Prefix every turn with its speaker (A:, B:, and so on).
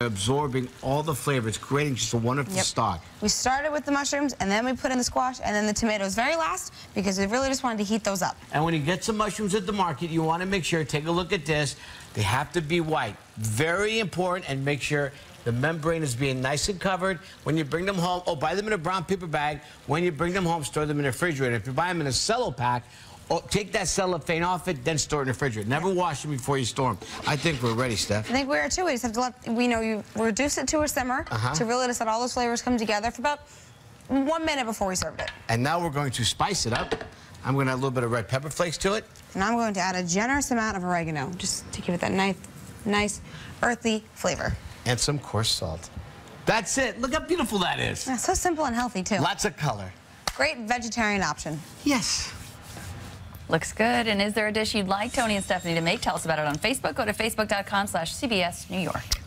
A: absorbing all the flavor. It's creating just a wonderful
B: Yep.
A: stock.
B: We started with the mushrooms, and then we put in the squash, and then the tomatoes very last, because we really just wanted to heat those up.
A: And when you get some mushrooms at the market, you want to make sure, take a look at this. They have to be white. Very important, and make sure the membrane is being nice and covered. When you bring them home, oh, buy them in a brown paper bag. When you bring them home, store them in a refrigerator. If you buy them in a cello pack, oh, take that cellophane off it, then store it in the refrigerator. Never wash them before you store them. I think we're ready, Steph.
B: I think we are too. We just have to let, we know you reduce it to a simmer
A: Uh-huh.
B: to really just let all those flavors come together for about one minute before we serve it.
A: And now we're going to spice it up. I'm going to add a little bit of red pepper flakes to it.
B: And I'm going to add a generous amount of oregano, just to give it that nice, nice, earthy flavor.
A: and some coarse salt. That's it. Look how beautiful that is.
B: Yeah, so simple and healthy, too.
A: Lots of color.
B: Great vegetarian option.
A: Yes.
C: Looks good. And is there a dish you'd like Tony and Stephanie to make? Tell us about it on Facebook. Go to facebook.com slash CBS New York.